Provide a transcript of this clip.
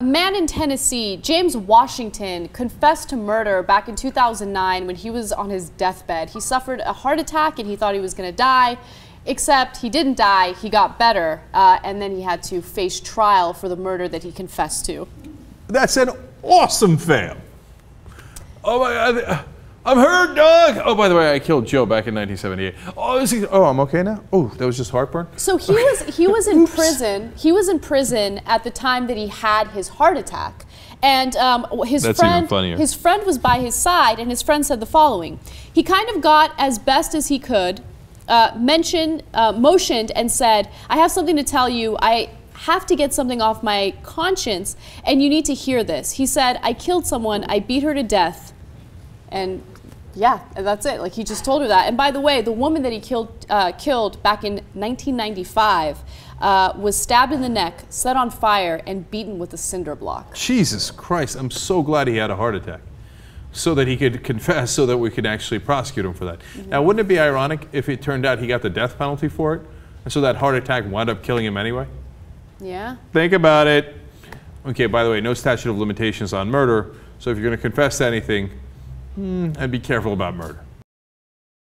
A man in Tennessee, James Washington, confessed to murder back in 2009 when he was on his deathbed. He suffered a heart attack and he thought he was going to die, except he didn't die, he got better, uh, and then he had to face trial for the murder that he confessed to. That's an awesome fail. Oh my God. I'm hurt, dog. Oh, by the way, I killed Joe back in 1978. Oh, is he, oh, I'm okay now. Oh, that was just heartburn. So he was he was in prison. He was in prison at the time that he had his heart attack, and um, his That's friend even funnier. his friend was by his side, and his friend said the following: He kind of got as best as he could, uh, mentioned, uh, motioned, and said, "I have something to tell you. I." Have to get something off my conscience, and you need to hear this. He said, I killed someone, I beat her to death, and yeah, that's it. Like he just told her that. And by the way, the woman that he killed uh, killed back in 1995 uh, was stabbed in the neck, set on fire, and beaten with a cinder block. Jesus Christ, I'm so glad he had a heart attack. So that he could confess, so that we could actually prosecute him for that. Now, wouldn't it be ironic if it turned out he got the death penalty for it? And so that heart attack wound up killing him anyway? Yeah. Think about it. Okay, by the way, no statute of limitations on murder. So if you're going to confess to anything, hmm, and be careful about murder.